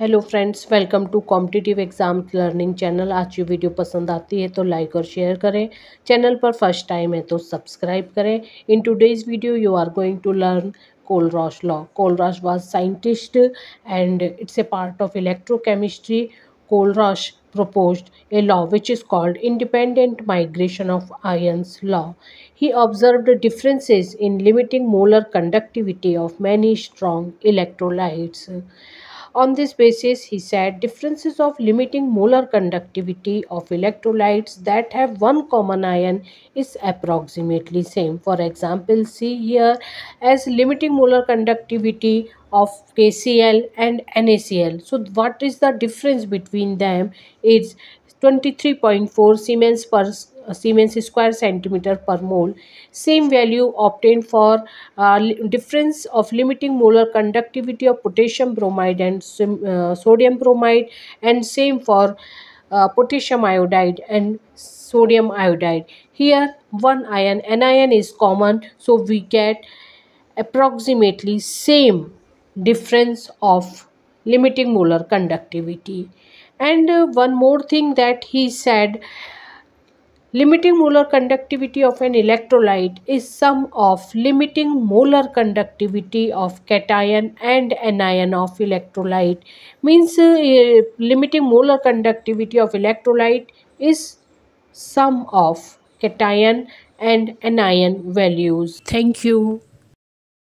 Hello friends welcome to competitive exam learning channel आज की video पसंद आती है तो लाइक और शेयर करें। चैनल पर फ़र्स्ट टाइम है तो सब्सक्राइब करें। In today's video you are going to learn Kohlrausch law Kohlrausch was scientist and it's a part of electrochemistry Kohlrausch proposed a law which is called independent migration of ions law. He observed differences in limiting molar conductivity of many strong electrolytes. On this basis, he said differences of limiting molar conductivity of electrolytes that have one common ion is approximately same. For example, see here as limiting molar conductivity of KCl and NaCl. So what is the difference between them? It's 23.4 Siemens per Siemens square centimeter per mole. Same value obtained for uh, difference of limiting molar conductivity of potassium bromide and uh, sodium bromide and same for uh, potassium iodide and sodium iodide. Here one ion, anion is common so we get approximately same difference of limiting molar conductivity. And uh, one more thing that he said Limiting molar conductivity of an electrolyte is sum of limiting molar conductivity of cation and anion of electrolyte. Means uh, limiting molar conductivity of electrolyte is sum of cation and anion values. Thank you.